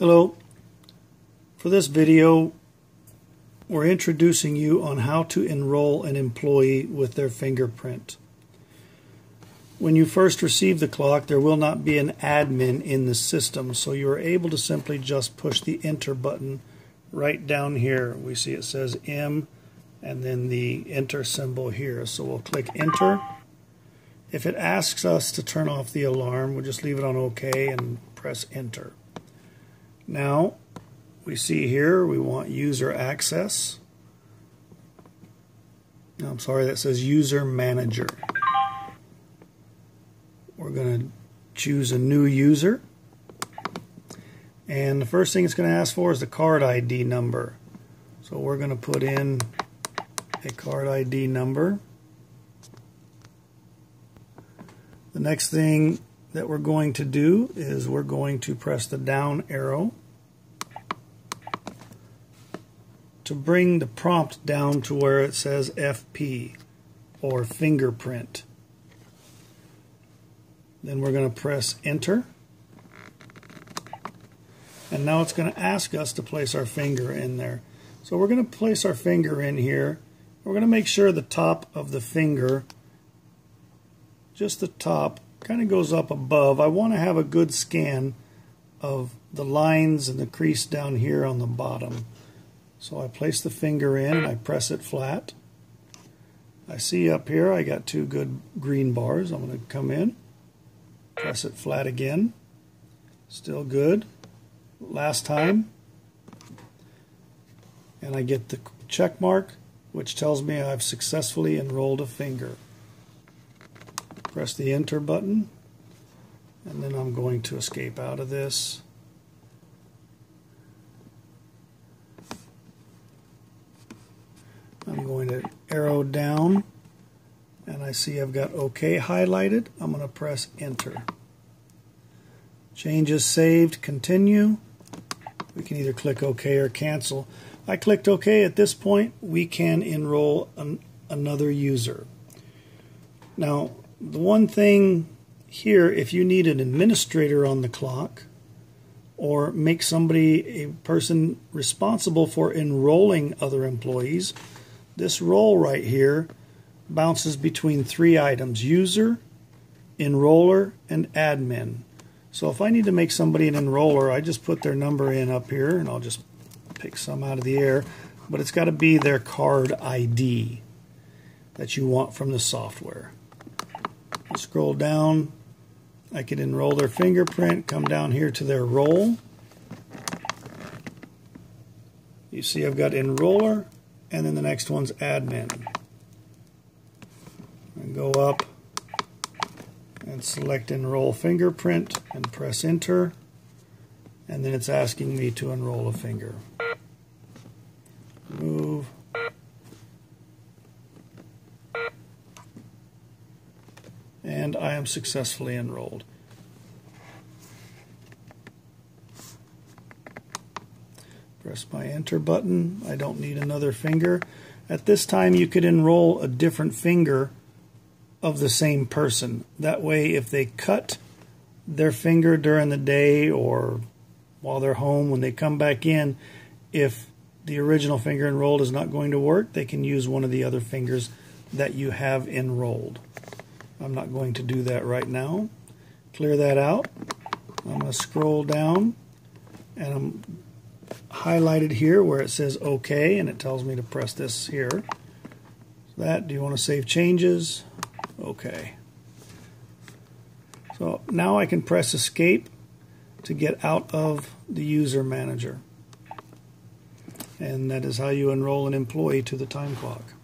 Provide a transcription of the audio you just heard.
Hello. For this video, we're introducing you on how to enroll an employee with their fingerprint. When you first receive the clock, there will not be an admin in the system, so you are able to simply just push the enter button right down here. We see it says M and then the enter symbol here. So we'll click enter. If it asks us to turn off the alarm, we'll just leave it on OK and press enter. Now, we see here we want user access. I'm sorry, that says user manager. We're going to choose a new user. And the first thing it's going to ask for is the card ID number. So we're going to put in a card ID number. The next thing that we're going to do is we're going to press the down arrow to bring the prompt down to where it says FP or fingerprint. Then we're going to press enter. And now it's going to ask us to place our finger in there. So we're going to place our finger in here. We're going to make sure the top of the finger, just the top, kind of goes up above. I want to have a good scan of the lines and the crease down here on the bottom. So I place the finger in and I press it flat. I see up here I got two good green bars. I'm going to come in, press it flat again. Still good. Last time. And I get the check mark, which tells me I've successfully enrolled a finger. Press the enter button and then I'm going to escape out of this. I'm going to arrow down and I see I've got OK highlighted. I'm going to press enter. Changes saved, continue. We can either click OK or cancel. I clicked OK. At this point, we can enroll an, another user. Now, the one thing here, if you need an administrator on the clock or make somebody a person responsible for enrolling other employees, this role right here bounces between three items user, enroller, and admin. So if I need to make somebody an enroller, I just put their number in up here and I'll just pick some out of the air, but it's got to be their card ID that you want from the software. Scroll down. I can enroll their fingerprint, come down here to their role. You see I've got enroller, and then the next one's admin. And go up and select enroll fingerprint and press enter and then it's asking me to enroll a finger. Move. And I am successfully enrolled. Press my enter button. I don't need another finger. At this time you could enroll a different finger of the same person. That way if they cut their finger during the day or while they're home, when they come back in, if the original finger enrolled is not going to work, they can use one of the other fingers that you have enrolled. I'm not going to do that right now. Clear that out. I'm going to scroll down and I'm highlighted here where it says OK and it tells me to press this here. That, do you want to save changes? OK. So now I can press escape to get out of the user manager. And that is how you enroll an employee to the time clock.